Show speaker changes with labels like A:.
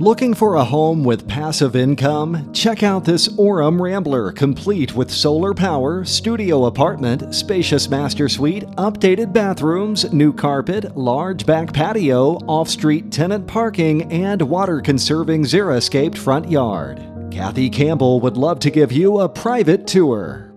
A: Looking for a home with passive income? Check out this Orem Rambler, complete with solar power, studio apartment, spacious master suite, updated bathrooms, new carpet, large back patio, off street tenant parking, and water conserving xeriscaped front yard. Kathy Campbell would love to give you a private tour.